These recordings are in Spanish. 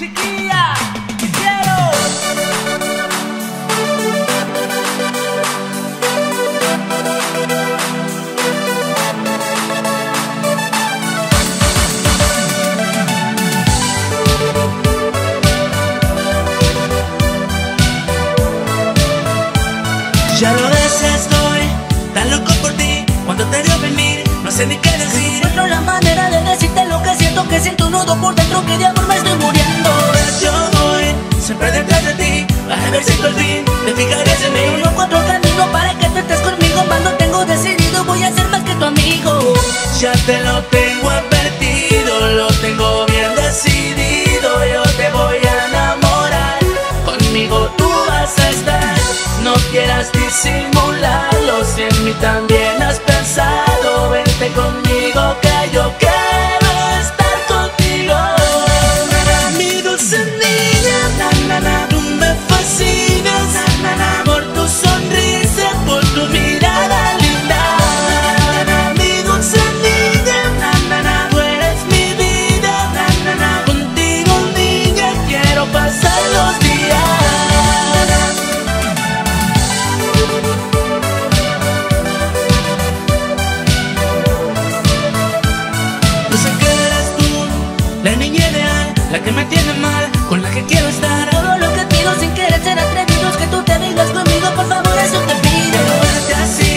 Chiquilla, quiero. Ya lo ves, estoy tan loco por ti. Cuando te veo venir, no sé ni qué decir. Que siento, un nudo por dentro, que de amor me estoy muriendo. Yo voy siempre detrás de ti. A ver si por fin te fijarías en mí. No encuentro camino para que tú estés conmigo, más lo tengo decidido, voy a ser más que tu amigo. Ya te lo tengo advertido, lo tengo bien decidido. Yo te voy a enamorar. Conmigo tú vas a estar. No quieras disimularlo, si en mí también has pensado. Vente conmigo que yo quiero la niña ideal, la que me tiene mal, con la que quiero estar. Todo lo que pido sin querer ser atrevido es que tú te vengas conmigo, por favor, eso te pido. Pero verte así,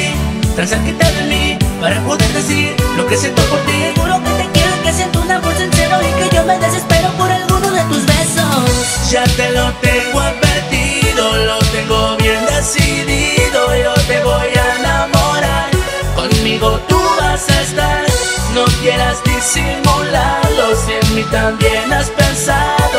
tan cerquita de mí, para poder decir lo que siento por ti. Juro que te quiero, que siento un amor sincero y que yo me desespero por alguno de tus besos. Ya te lo tengo advertido, lo tengo bien decidido. Yo te voy a enamorar, conmigo tú vas a estar. No quieras mí también has pensado.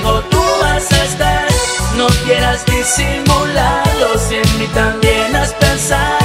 Conmigo tú vas a estar. No quieras disimularlo, si en mí también has pensado.